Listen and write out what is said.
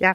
Yeah.